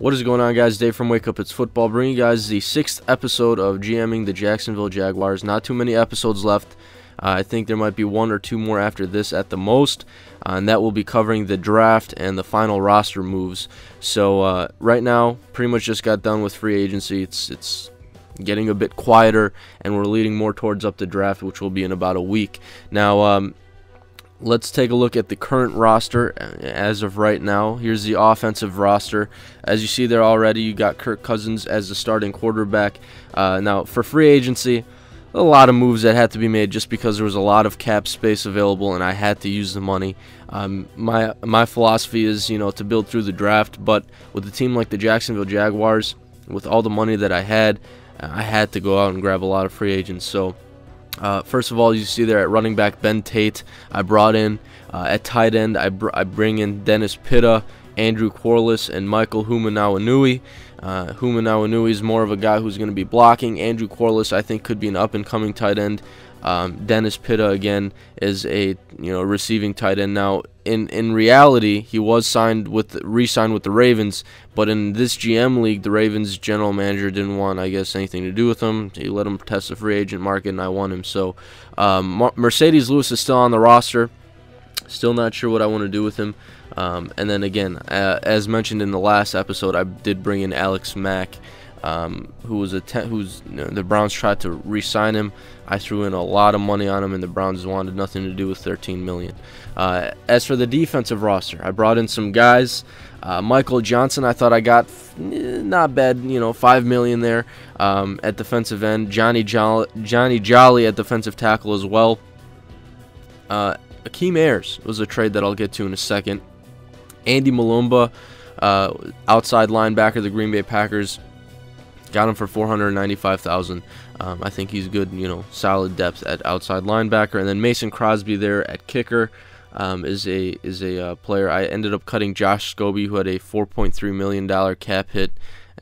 What is going on, guys? Dave from Wake Up It's Football, bringing you guys the sixth episode of GMing the Jacksonville Jaguars. Not too many episodes left. Uh, I think there might be one or two more after this at the most, uh, and that will be covering the draft and the final roster moves. So uh, right now, pretty much just got done with free agency. It's it's getting a bit quieter, and we're leading more towards up the draft, which will be in about a week. Now, um, let's take a look at the current roster as of right now. Here's the offensive roster. As you see there already, you got Kirk Cousins as the starting quarterback. Uh, now, for free agency, a lot of moves that had to be made just because there was a lot of cap space available and I had to use the money. Um, my my philosophy is, you know, to build through the draft, but with a team like the Jacksonville Jaguars, with all the money that I had, I had to go out and grab a lot of free agents. So uh, first of all, you see there at running back Ben Tate, I brought in. Uh, at tight end, I, br I bring in Dennis Pitta, Andrew Quarless, and Michael Hoomanawanui. Uh, Hoomanawanui is more of a guy who's going to be blocking. Andrew Quarless, I think, could be an up-and-coming tight end. Um, Dennis Pitta again is a you know receiving tight end. Now, in in reality, he was signed with re-signed with the Ravens, but in this GM league, the Ravens general manager didn't want, I guess, anything to do with him. He let him test the free agent market, and I won him. So, um, Marcedes Lewis is still on the roster. Still not sure what I want to do with him. Um, and then again, uh, as mentioned in the last episode, I did bring in Alex Mack um, who was a who's you know, the Browns tried to re-sign him. I threw in a lot of money on him, and the Browns wanted nothing to do with 13 million. Uh, as for the defensive roster, I brought in some guys. Uh, Michael Johnson, I thought I got eh, not bad, you know, five million there um, at defensive end. Johnny Jolly, Johnny Jolly at defensive tackle as well. Uh, Akeem Ayers was a trade that I'll get to in a second. Andy Mulumba, uh, outside linebacker, the Green Bay Packers Got him for 495,000. Um, I think he's good, you know, solid depth at outside linebacker. And then Mason Crosby there at kicker um, is a is a uh, player. I ended up cutting Josh Scobee, who had a 4.3 million dollar cap hit,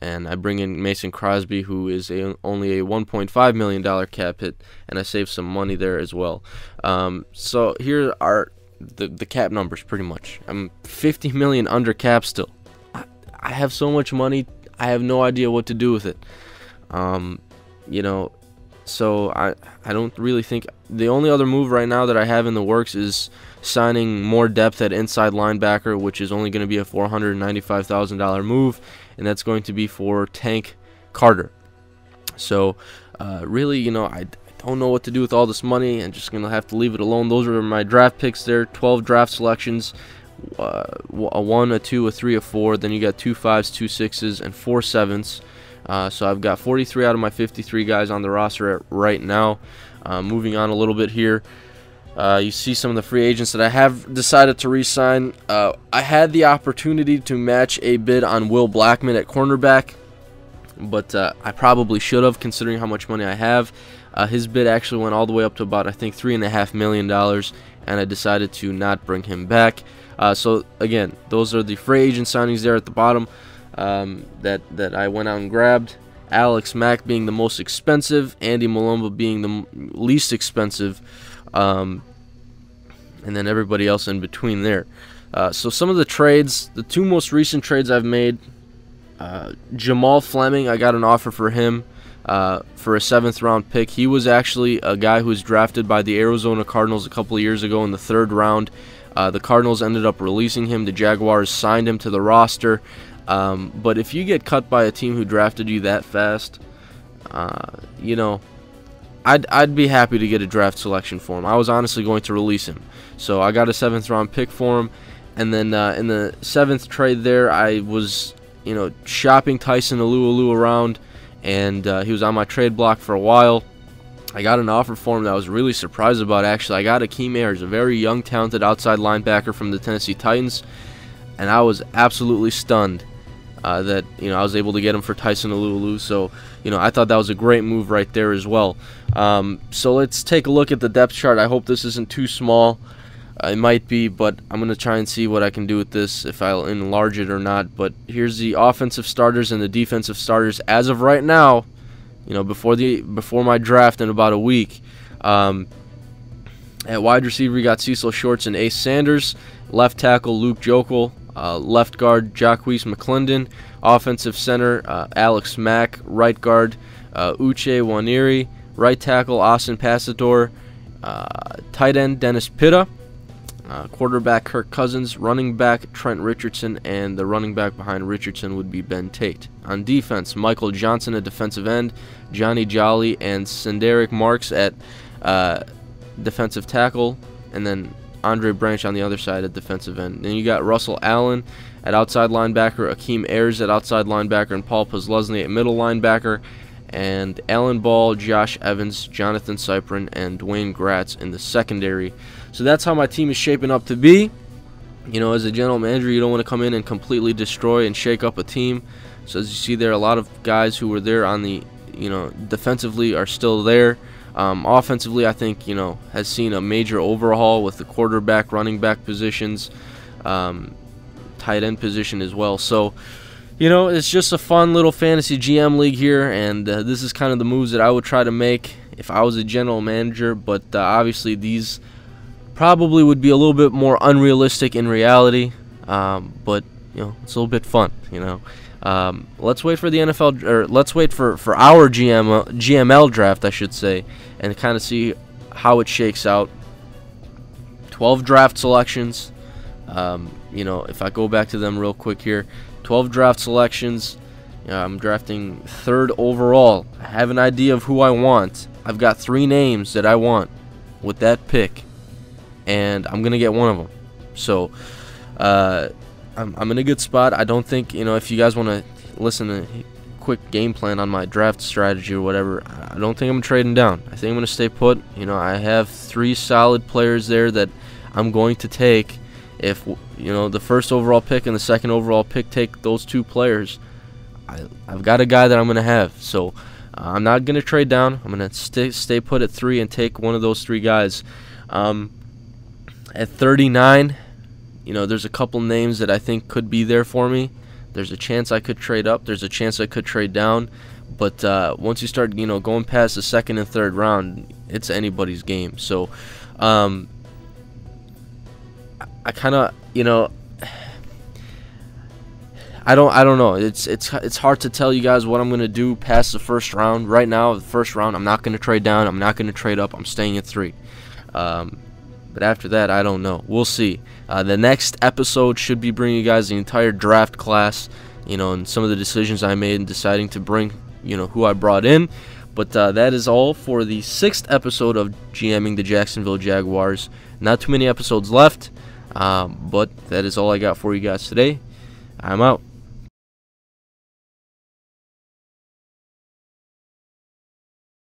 and I bring in Mason Crosby, who is a, only a 1.5 million dollar cap hit, and I save some money there as well. Um, so here are the the cap numbers, pretty much. I'm 50 million under cap still. I, I have so much money I have no idea what to do with it. Um, you know, so I I don't really think the only other move right now that I have in the works is signing more depth at inside linebacker, which is only going to be a $495,000 move, and that's going to be for Tank Carter. So, uh, really, you know, I, don't know what to do with all this money. I'm just to have to leave it alone. Those are my draft picks there, 12 draft selections uh, a 1, a 2, a 3, a 4. Then you got two fives, two sixes, and four sevens. Uh, so I've got 43 out of my 53 guys on the roster right now. Uh, moving on a little bit here. Uh, you see some of the free agents that I have decided to re-sign. Uh, I had the opportunity to match a bid on Will Blackmon at cornerback, but uh, I probably should have considering how much money I have. his bid actually went all the way up to about I think three and a half million dollars, and I decided to not bring him back. Uh, so again, those are the free agent signings there at the bottom um, that that I went out and grabbed. Alex Mack being the most expensive, Andy Mulumba being the least expensive, um, and then everybody else in between there. Uh, so some of the trades, the two most recent trades I've made, uh, Jamell Fleming, I got an offer for him uh, for a seventh round pick. He was actually a guy who was drafted by the Arizona Cardinals a couple of years ago in the third round. Uh, the Cardinals ended up releasing him. The Jaguars signed him to the roster. Um, but if you get cut by a team who drafted you that fast, uh, you know, I'd, I'd be happy to get a draft selection for him. I was honestly going to release him. So I got a seventh round pick for him. And then uh, in the seventh trade there, I was, you know, shopping Tyson Alualu around. And uh, he was on my trade block for a while. I got an offer for him that I was really surprised about, actually. I got Akeem Ayers, a very young, talented outside linebacker from the Tennessee Titans, and I was absolutely stunned uh, that, you know, I was able to get him for Tyson Alualu. So, you know, I thought that was a great move right there as well. Um, so let's take a look at the depth chart. I hope this isn't too small. Uh, it might be, but I'm going to try and see what I can do with this, if I'll enlarge it or not. But here's the offensive starters and the defensive starters as of right now you know, before the before my draft in about a week. Um, at wide receiver, we got Cecil Shorts and Ace Sanders. Left tackle, Luke Joeckel. Uh, left guard, Jacques McClendon. Offensive center, uh, Alex Mack. Right guard, uh, Uche Nwaneri. Right tackle, Austin Pasztor. Uh, tight end, Dennis Pitta. Uh, quarterback Kirk Cousins, running back Trent Richardson, and the running back behind Richardson would be Ben Tate. On defense, Michael Johnson at defensive end, Johnny Jolly and Sen'Derrick Marks at uh, defensive tackle, and then Andre Branch on the other side at defensive end. Then you got Russell Allen at outside linebacker, Akeem Ayers at outside linebacker, and Paul Posluszny at middle linebacker and Alan Ball, Josh Evans, Jonathan Cyprien, and Dwayne Gratz in the secondary. So that's how my team is shaping up to be. You know, as a general manager, you don't want to come in and completely destroy and shake up a team. So as you see there, are a lot of guys who were there on the, you know, defensively are still there. Um, offensively, I think, you know, has seen a major overhaul with the quarterback, running back positions, um, tight end position as well. So, you know, it's just a fun little fantasy GM league here, and uh, this is kind of the moves that I would try to make if I was a general manager. But uh, obviously, these probably would be a little bit more unrealistic in reality. Um, but you know, it's a little bit fun. You know, um, let's wait for the NFL, or let's wait for for our GM GML draft, I should say, and kind of see how it shakes out. 12 draft selections. Um, you know, if I go back to them real quick here, 12 draft selections. I'm drafting third overall. I have an idea of who I want. I've got three names that I want with that pick, and I'm gonna get one of them. So, uh, I'm, I'm in a good spot. I don't think you know if you guys want to listen to a quick game plan on my draft strategy or whatever. I don't think I'm trading down. I think I'm gonna stay put. You know, I have three solid players there that I'm going to take if you know the first overall pick and the second overall pick take those two players, I, have got a guy that I'm gonna have. So uh, I'm not gonna trade down. I'm gonna stay stay put at three and take one of those three guys. Um, at 39, you know, there's a couple names that I think could be there for me. There's a chance I could trade up. There's a chance I could trade down. But uh, once you start, you know, going past the second and third round, it's anybody's game. So, um, I kind of, you know, I don't, I don't know. It's it's it's hard to tell you guys what I'm gonna do past the first round. Right now, the first round, I'm not gonna trade down. I'm not gonna trade up. I'm staying at three. Um, but after that, I don't know. We'll see. Uh, the next episode should be bringing you guys the entire draft class. You know, and some of the decisions I made in deciding to bring, you know, who I brought in. But uh, that is all for the sixth episode of GMing the Jacksonville Jaguars. Not too many episodes left. Um, but that is all I got for you guys today. I'm out.